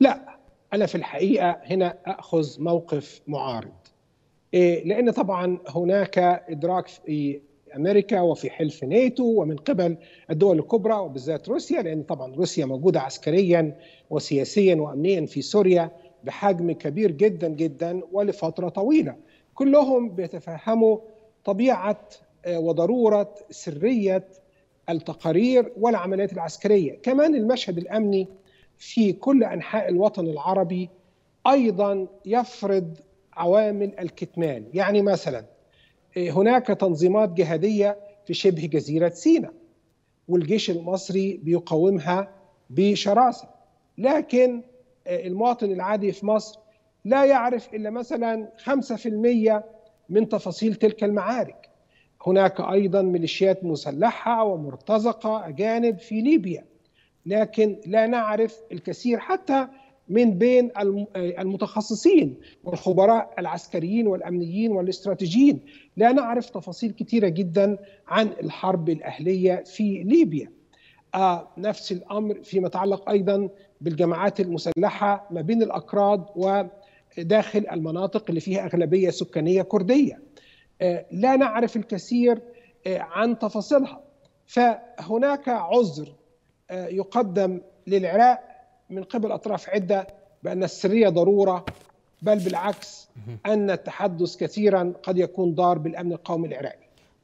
لا أنا في الحقيقة هنا أخذ موقف معارض. إيه لأن طبعا هناك إدراك في أمريكا وفي حلف ناتو ومن قبل الدول الكبرى وبالذات روسيا لأن طبعا روسيا موجودة عسكريا وسياسيا وامنيا في سوريا بحجم كبير جدا جدا ولفترة طويلة. كلهم بيتفهموا طبيعة وضرورة سرية التقارير والعمليات العسكرية. كمان المشهد الأمني في كل أنحاء الوطن العربي أيضا يفرض عوامل الكتمان. يعني مثلا هناك تنظيمات جهادية في شبه جزيرة سيناء والجيش المصري بيقاومها بشراسة. لكن المواطن العادي في مصر لا يعرف إلا مثلا 5% من تفاصيل تلك المعارك. هناك أيضا ميليشيات مسلحة ومرتزقة أجانب في ليبيا. لكن لا نعرف الكثير حتى من بين المتخصصين والخبراء العسكريين والأمنيين والاستراتيجيين. لا نعرف تفاصيل كثيرة جدا عن الحرب الأهلية في ليبيا. آه نفس الأمر فيما يتعلق أيضا بالجماعات المسلحة ما بين الأكراد وداخل المناطق اللي فيها أغلبية سكانية كردية. آه لا نعرف الكثير آه عن تفاصيلها. فهناك عذر يقدم للعراق من قبل أطراف عدة بأن السرية ضرورة بل بالعكس أن التحدث كثيرا قد يكون ضار بالأمن القومي العراقي.